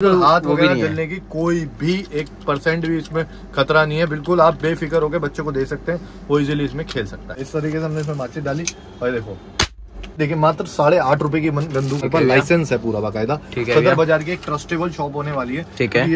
हाथ वो भी वगैरह नहीं है जलने की कोई भी एक परसेंट भी इसमें खतरा नहीं है। बिल्कुल आप बेफिक्र होकर बच्चों को दे सकते हैं वो इजीली इसमें खेल सकता है। इस तरीके से हमने इसमें माचिस डाली। और देखो देखिए मात्र साढ़े आठ रुपए की बंदूक पर लाइसेंस है पूरा बाकायदा। सदर बाज़ार की एक ट्रस्टेबल शॉप होने वाली है। ठीक है।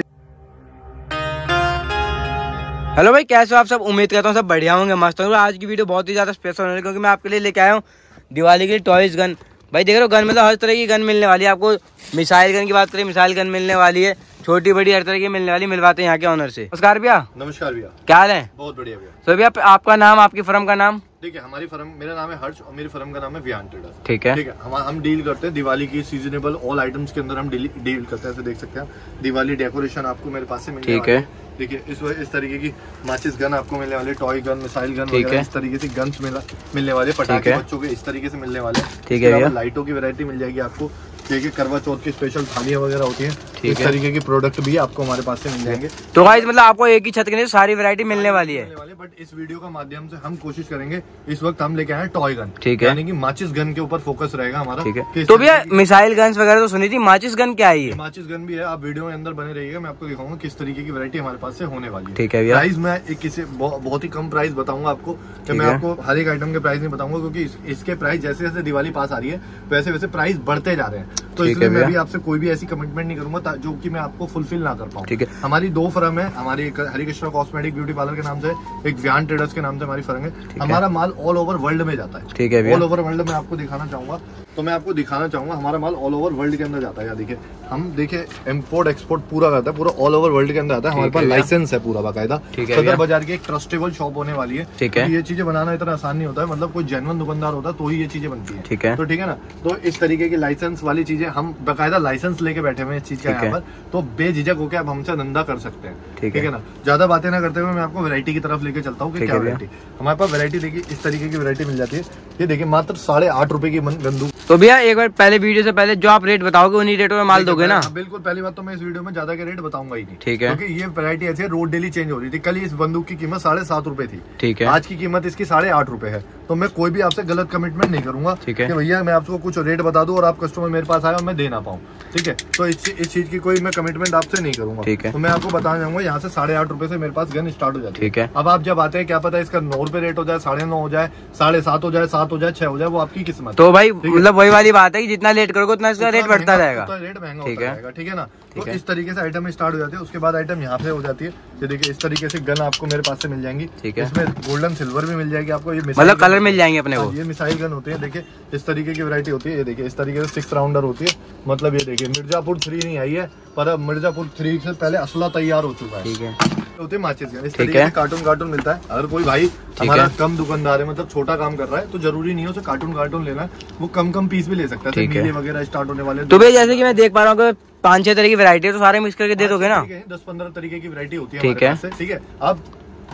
हेलो भाई कैसे हो आप सब? उम्मीद करता हूँ सब बढ़िया होंगे मस्त होंगे। आज की वीडियो बहुत ही ज़्यादा स्पेशल होने क्योंकि मैं आपके लिए लेके आया हूँ दिवाली के लिए टॉयज गन भाई देख रहे हो गन मतलब हर तरह की गन मिलने वाली है। आपको मिसाइल गन की बात करें, मिसाइल गन मिलने वाली है। छोटी बड़ी हर तरह की मिलने वाली मिलवाते हैं यहाँ के ऑनर से। नमस्कार भैया। नमस्कार भैया। क्या हाल है? बहुत बढ़िया भैया। तो भैया आपका नाम आपकी फर्म का नाम? ठीक है हमारी फर्म मेरा नाम है हर्ष और मेरी फर्म का नाम है विहान ट्रेडर्स। ठीक है। ठीक है हम हम डील करते हैं दिवाली की सीजनेबल ऑल आइटम्स के अंदर हम डील डील करते हैं ऐसे देख सकते हैं दिवाली डेकोरेशन आपको मेरे पास से मिलने ठीक है। देखिए इस इस तरीके की माचिस गन आपको मिलने वाले टॉय गन मिसाइल गन वगैरह। इस तरीके से गन्स मिलने वाले पटाखे बच्चों के इस तरीके से मिलने वाले ठीक है लाइटों की वेरायटी मिल जाएगी आपको। देखिए करवा चौथ की स्पेशल थालियाँ वगैरह होती हैं। इस है। तरीके की प्रोडक्ट भी आपको हमारे पास से मिल जाएँगे। तो भाई मतलब आपको एक ही छत के नीचे सारी वैरायटी मिलने वाली है। बट इस वीडियो का माध्यम से हम कोशिश करेंगे इस वक्त हम लेके आए टॉय गन ठीक है। यानी कि माचिस गन के ऊपर फोकस रहेगा हमारा। ठीक है। तो भैया मिसाइल गन्स वगैरह तो सुनी थी माचिस गन क्या है माचिस गन भी है आप वीडियो में अंदर बने रहिएगा मैं आपको दिखाऊँगा किस तरीके की वैरायटी हमारे पास से होने वाली है। ठीक है प्राइस मैं एक किसी बहुत ही कम प्राइस बताऊँगा आपको मैं आपको हर एक आइटम के प्राइस नहीं बताऊँगा क्योंकि इसके प्राइस जैसे जैसे दिवाली पास आ रही है वैसे वैसे प्राइस बढ़ते जा रहे हैं। तो इसलिए मैं भी आपसे कोई भी ऐसी कमिटमेंट नहीं करूँगा जो कि मैं आपको फुलफिल ना कर पाऊँ। ठीक है। हमारी दो फर्म है हमारी एक हरिकृष्णा कॉस्मेटिक ब्यूटी पार्लर के नाम से एक व्यान ट्रेडर्स के नाम से हमारी फर्म है। है। हमारा माल ऑल ओवर वर्ल्ड में जाता है। ठीक है ऑल ओवर वर्ल्ड में आपको दिखाना चाहूँगा। तो मैं आपको दिखाना चाहूँगा हमारा माल ऑल ओवर वर्ल्ड के अंदर जाता है। देखिए हम देखिए इम्पोर्ट एक्सपोर्ट पूरा करता है पूरा ऑल ओवर वर्ल्ड के अंदर आता है। हमारे पास लाइसेंस है पूरा बाकायदा। सदर बाज़ार की एक ट्रस्टेबल शॉप होने वाली है। ठीक है। क्योंकि ये चीज़ें बनाना इतना आसान नहीं होता है। मतलब कोई जेनवन दुकानदार होता है तो ही ये चीज़ें बनती है। ठीक है। तो ठीक है ना? तो इस तरीके की लाइसेंस वाली चीज़ें हम बाकायदा लाइसेंस लेके बैठे हुए इस चीज़ का यहाँ पर। तो बेझिझक होकर आप हमसे धंधा कर सकते हैं। ठीक है। ना? ज़्यादा बातें ना करते हुए मैं आपको वैरायटी की तरफ़ लेके चलता हूँ क्या। वैरायटी हमारे पास वैरायटी देखिए इस तरीके की वैरायटी मिल जाती है। ये देखिए मात्र साढ़े आठ रुपए की बंदूक। तो भैया एक बार पहले वीडियो से पहले जो आप रेट बताओगे उन्हीं रेटों में माल दोगे ना? बिल्कुल पहली बात तो मैं इस वीडियो में ज़्यादा के रेट बताऊँगा ही नहीं। ठीक है। क्योंकि ये वैरायटी ऐसी है रोड डेली चेंज हो रही थी। कल इस बंदूक की कीमत साढ़े सात रूपए थी। ठीक है। आज की कीमत इसकी साढ़े आठ रूपए है। तो मैं कोई भी आपसे गलत कमिटमेंट नहीं करूँगा ठीक है। भैया मैं आपको कुछ रेट बता दू और आप कस्टमर मेरे पास आए और मैं दे ना पाऊँ। ठीक है? तो इस इस चीज़ की कोई मैं कमिटमेंट आपसे नहीं करूँगा। ठीक है। तो मैं आपको बताना चाहूँगा यहाँ से साढ़े आठ रुपए से मेरे पास गन स्टार्ट हो जाती ठीक है। अब आप जब आते हैं क्या पता है इसका नौ रुपए रेट हो जाए साढ़े नौ हो जाए साढ़े सात हो जाए सात हो जाए छह हो जाए वो आपकी किस्मत तो भाई मतलब वही वाली बात है कि जितना लेट करोगे उतना इसका रेट बढ़ता रहेगा। रेट महँगा है। ठीक है ना? तो इस तरीके से आइटम स्टार्ट हो जाती है उसके बाद आइटम यहाँ पे हो जाती है। ये देखिए इस तरीके से गन आपको मेरे पास से मिल जाएँगी। ठीक है। इसमें गोल्डन सिल्वर भी मिल जाएगी आपको। ये मतलब कलर मिल जाएँगे अपने हाँ, को। ये मिसाइल गन होती है देखिए इस तरीके की वैरायटी होती है ये देखिए इस तरीके से सिक्स राउंडर होती है। मतलब ये देखिए मिर्जापुर थ्री नहीं आई है पर अब मिर्जापुर थ्री से पहले असला तैयार हो चुका है। ठीक है। होते हैं माचिस गन इस तरीके से कार्टून कार्टून मिलता है। अगर कोई भाई हमारा कम दुकानदार है मतलब छोटा काम कर रहा है तो ज़रूरी नहीं है उसे कार्टून कार्टून लेना वो कम कम पीस भी ले सकता है। वगैरह स्टार्ट होने वाले तो भाई जैसे की मैं देख पा रहा हूँ पाँच पाँच छह तरह की वैरायटी है तो सारे मिक्स करके दे दोगे ना? दस पंद्रह तरीके की वैरायटी होती है ठीक है। ठीक है? आप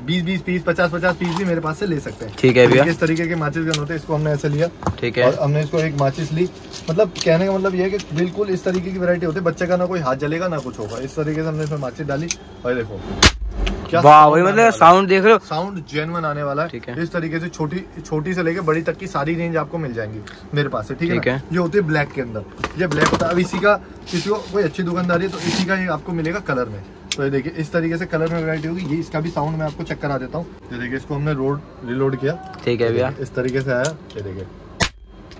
बीस बीस पीस पचास पचास पीस भी मेरे पास से ले सकते हैं। ठीक है भैया। इस तरीके के माचिस गन होते हैं इसको हमने ऐसे लिया। ठीक है। और हमने इसको एक माचिस ली। मतलब कहने का मतलब ये है कि बिल्कुल इस तरीके की वैरायटी होती है। बच्चे का ना कोई हाथ जलेगा ना कुछ होगा। इस तरीके से हमने इसमें माचिस डाली। और देखो क्या वाह वही मतलब साउंड देख रहे हो। साउंड जेनवन आने वाला है। ठीक है। इस तरीके से छोटी छोटी से लेके बड़ी तक की सारी रेंज आपको मिल जाएँगी मेरे पास से ठीक है ठीक ना? है। ये होती है ब्लैक के अंदर। ये ब्लैक होता है अब इसी का किसी को कोई अच्छी दुकानदारी है तो इसी का ये आपको मिलेगा कलर में। तो ये देखिए इस तरीके से कलर में वैरायटी होगी। ये इसका भी साउंड मैं आपको चेक करा देता हूँ। ये देखिए इसको हमने रोड रिलोड किया। ठीक है भैया। इस तरीके से आया। ये देखिए।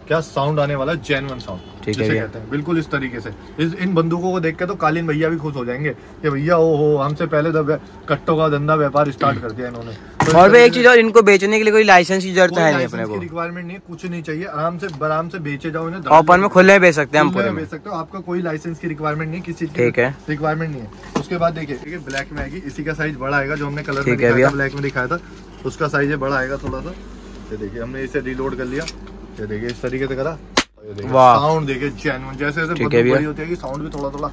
क्या साउंड आने वाला है? जेनवन साउंड ठीक है जिसे कहते हैं। बिल्कुल इस तरीके से। इस इन बंदूकों को देख के तो कालीन भैया भी खुश हो जाएँगे कि भैया ओ हो हमसे पहले तो कट्टों का धंधा व्यापार स्टार्ट कर दिया इन्होंने। तो और भी एक चीज़ और इनको बेचने के लिए कोई लाइसेंस की ज़रूरत है नहीं अपने को रिक्वायरमेंट नहीं कुछ नहीं चाहिए। आराम से आराम से बेचे जाओ इन्हें ओपन में खुले बेच सकते हैं हम पूरे बेच सकते हो। आपका कोई लाइसेंस की रिक्वायरमेंट नहीं किसी की ठीक है। रिक्वायरमेंट नहीं है। उसके बाद देखिए ठीक है ब्लैक में आएगी। इसी का साइज़ बड़ा आएगा जो हमने कलर में ब्लैक में दिखाया था उसका साइज़ बड़ा आएगा थोड़ा सा। देखिए हमने इसे रिलोड कर लिया। ये देखिए इस तरीके से करा। साउंड देखिए जेन्युइन जैसे जैसे ठीक है बड़ी होती है साउंड भी थोड़ा थोड़ा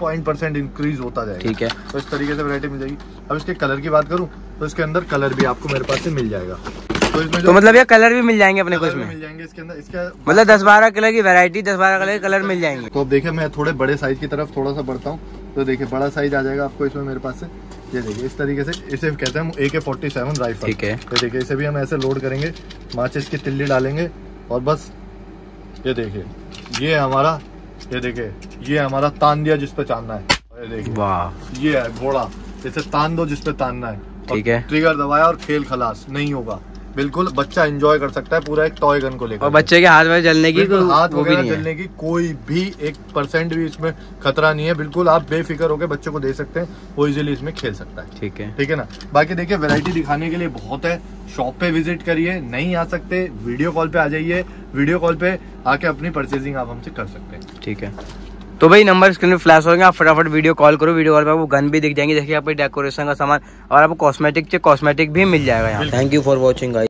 पॉइंट परसेंट इंक्रीज होता जाएगा। ठीक है। तो इस तरीके से वैरायटी मिल जाएगी। अब इसके कलर की बात करूँ तो इसके अंदर कलर भी आपको मेरे पास से मिल जाएगा। तो इसमें तो मतलब ये कलर भी मिल जाएँगे अपने को कलर इसमें मिल जाएँगे इसके अंदर इसका मतलब दस बारह कलर की वैरायटी दस बारह कलर के कलर मिल जाएँगे। तो अब देखिए मैं थोड़े बड़े साइज़ की तरफ़ थोड़ा सा बढ़ता हूँ तो देखिए बड़ा साइज़ आ जाएगा आपको इसमें मेरे पास से। ये देखिए इस तरीके से इसे कहते हैं ए के फोर्टी सेवन राइफल ठीक है। ये देखिए इसे भी हम ऐसे लोड करेंगे माचिस की तिल्ली डालेंगे और बस ये देखिए ये हमारा ये देखिए ये हमारा तान दिया जिसपे चांदना है। ये देखिए वाह। ये है घोड़ा इसे तान दो जिसपे तानना है। ठीक है। ट्रिगर दबाया और खेल खलास नहीं होगा। बिल्कुल बच्चा एंजॉय कर सकता है पूरा एक टॉय गन को लेकर। और बच्चे के हाथ में जलने की कोई- हाथ वो भी वगैरह जलने की कोई भी एक परसेंट भी इसमें खतरा नहीं है। बिल्कुल आप बेफिक्र होकर बच्चे को दे सकते हैं वो इजीली इसमें खेल सकता है। ठीक है। ठीक है ना? बाकी देखिए वैरायटी दिखाने के लिए बहुत है। शॉप पे विज़िट करिए नहीं आ सकते वीडियो कॉल पे आ जाइए। वीडियो कॉल पे आके अपनी परचेजिंग आप हमसे कर सकते हैं। ठीक है। तो भाई नंबर स्क्रीन में फ्लैश हो गए आप फटाफट वीडियो कॉल करो वीडियो कॉल पे आपको गन भी दिख जाएँगे। देखिए आपको डेकोरेशन का सामान और आपको कॉस्मेटिक से कॉस्मेटिक भी मिल जाएगा यहाँ थैंक यू फॉर वॉचिंग